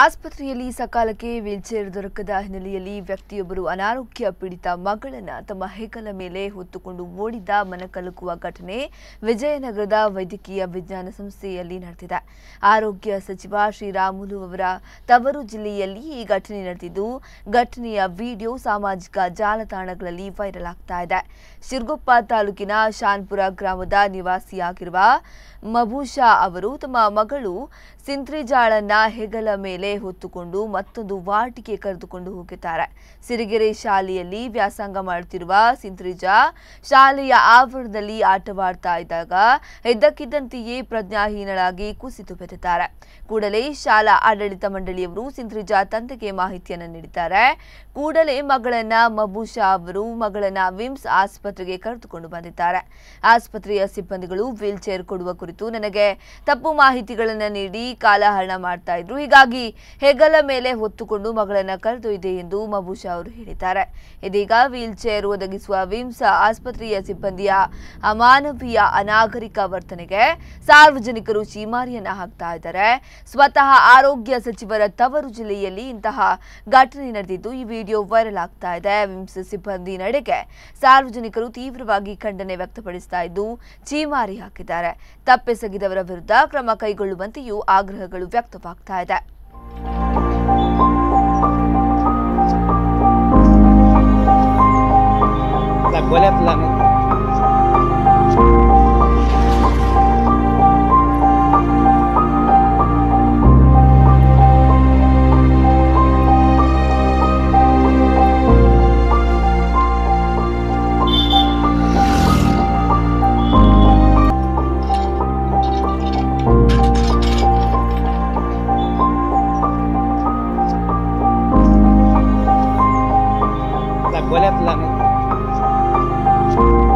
ಆಸ್ಪತ್ರೆಯಲ್ಲಿ ಸಕಾಲಕ್ಕೆ ವೀಲ್ಚೇರ್ ದೊರಕದ ಹಿನ್ನೆಲೆಯಲ್ಲಿ ವ್ಯಕ್ತಿಯೊಬ್ಬರು ಅನಾರೋಗ್ಯ ಪೀಡಿತ ಮಗಳನ್ನ ತಮ್ಮ ಹೆಗಲ ಮೇಲೆ ಹೊತ್ತುಕೊಂಡು ಓಡಿದ ಮನಕಲುಕುವ ಘಟನೆ ವಿಜಯನಗರದ ವೈದ್ಯಕೀಯ ವಿಜ್ಞಾನ ಸಂಸ್ಥೆಯಲ್ಲಿ ನಡೆದಿದೆ. ಆರೋಗ್ಯ ಸಚಿವ ಶ್ರೀರಾಮುಲು ಅವರ ತವರು ಜಿಲ್ಲೆಯಲ್ಲಿ ಈ ಘಟನೆ ನಡೆದಿದ್ದು, ಘಟನೆಯ ವಿಡಿಯೋ ಸಾಮಾಜಿಕ ಜಾಲತಾಣಗಳಲ್ಲಿ ವೈರಲ್ ಆಗ್ತಾ ಇದೆ. ಶಿರ್ಗುಪ್ಪ ತಾಲೂಕಿನ ಶಾನ್ಪುರ ಗ್ರಾಮದ ನಿವಾಸಿಯಾಗಿರುವ ಮಭೂಷಾ ಅವರು ತಮ್ಮ ಮಗಳು ಸಿಂತ್ರಿಜಾಳನ್ನ ಹೆಗಲ ಮೇಲೆ ಹೊತ್ತುಕೊಂಡು ಮತ್ತೊಂದು ವಾಟಿಕೆ ಕರೆದುಕೊಂಡು ಹೋಗುತ್ತಾರೆ ಸಿರಿಗೆರೆ ಶಾಲೆಯಲ್ಲಿ ವ್ಯಾಸಂಗ ಮಾಡುತ್ತಿರುವ ಸಿಂತ್ರಿಜಾ ಶಾಲೆಯ ಆವರಣದಲ್ಲಿ ಆಟವಾಡ್ತಾ ಇದ್ದಾಗ ಹೆದ್ದಕ್ಕಿದ್ದಂತೆಯೇ ಪ್ರಜ್ಞಾಹೀನಳಾಗಿ ಕುಸಿತು ಬಿದ್ದಿದ್ದಾರೆ. ಕೂಡಲೇ ಶಾಲಾ ಆಡಳಿತ ಮಂಡಳಿಯವರು ಸಿಂತ್ರಿಜಾ ತಂದೆಗೆ ಮಾಹಿತಿಯನ್ನು ನೀಡಿದ್ದಾರೆ. ಕೂಡಲೇ ಮಗಳನ್ನ ಮಬೂಷಾ ಅವರು ಮಗಳನ್ನ ವಿಮ್ಸ್ ಆಸ್ಪತ್ರೆಗೆ ಕರೆದುಕೊಂಡು ಬಂದಿದ್ದಾರೆ. ಆಸ್ಪತ್ರೆಯ ಸಿಬ್ಬಂದಿಗಳು ವೀಲ್ ಚೇರ್ ಕೊಡುವ ಕುರಿತು ನನಗೆ ತಪ್ಪು ಮಾಹಿತಿಗಳನ್ನು ನೀಡಿ ಕಾಲಹರಣ ಮಾಡ್ತಾ ಇದ್ರು. ಹೀಗಾಗಿ ಹೆಗಲ ಮೇಲೆ ಹೊತ್ತುಕೊಂಡು ಮಗಳನ್ನ ಕರೆದೊಯ್ದೆ ಎಂದು ಮಬೂಷಾ ಅವರು ಹೇಳಿದ್ದಾರೆ. ಇದೀಗ ವೀಲ್ ಚೇರ್ ಒದಗಿಸುವ ವಿಮ್ಸ್ ಆಸ್ಪತ್ರೆಯ ಸಿಬ್ಬಂದಿಯ ಅಮಾನವೀಯ ಅನಾಗರಿಕ ವರ್ತನೆಗೆ ಸಾರ್ವಜನಿಕರು ಚೀಮಾರಿಯನ್ನ ಹಾಕ್ತಾ ಇದ್ದಾರೆ. ಸ್ವತಃ ಆರೋಗ್ಯ ಸಚಿವರ ತವರು ಜಿಲ್ಲೆಯಲ್ಲಿ ಇಂತಹ ಘಟನೆ ನಡೆದಿದ್ದು ಈ ವಿಡಿಯೋ ವೈರಲ್ ಆಗ್ತಾ ಇದೆ. ವಿಮ್ಸ್ ಸಿಬ್ಬಂದಿ ನಡೆಗೆ ಸಾರ್ವಜನಿಕರು ತೀವ್ರವಾಗಿ ಖಂಡನೆ ವ್ಯಕ್ತಪಡಿಸ್ತಾ ಇದ್ದು ಚೀಮಾರಿ ಹಾಕಿದ್ದಾರೆ. ತಪ್ಪೆಸಗಿದವರ ವಿರುದ್ಧ ಕ್ರಮ ಕೈಗೊಳ್ಳುವಂತೆಯೂ ಆಗ್ರಹಗಳು ವ್ಯಕ್ತವಾಗ್ತಾ ಇದೆ. boleh lang Boleh lang Thank you.